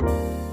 you